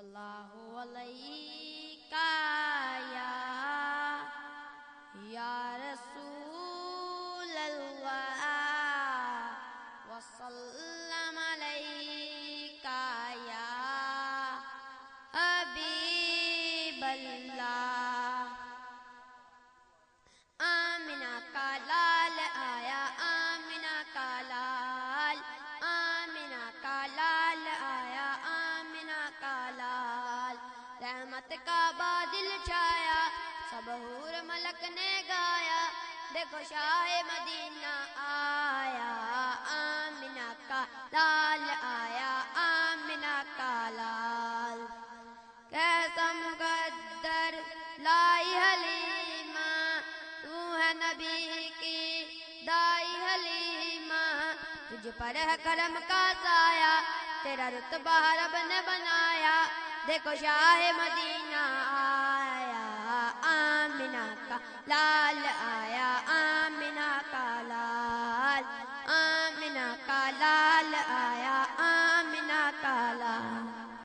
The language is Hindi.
अल्लाहु रहमत का बादल छाया, सब हूर मलक ने गाया। देखो शाह मदीना आया, आमिना का लाल आया, आमिना का लाल। कैसा मुकद्दर, लाई हलीमा, तू है नबी की दाई हलीमा। तुझ पर है करम का साया तेरा रुतबा रब ने बनाया। देखो शाह मदीना आया, आमिना का लाल आया, आमिना का लाल, आमिना का लाल।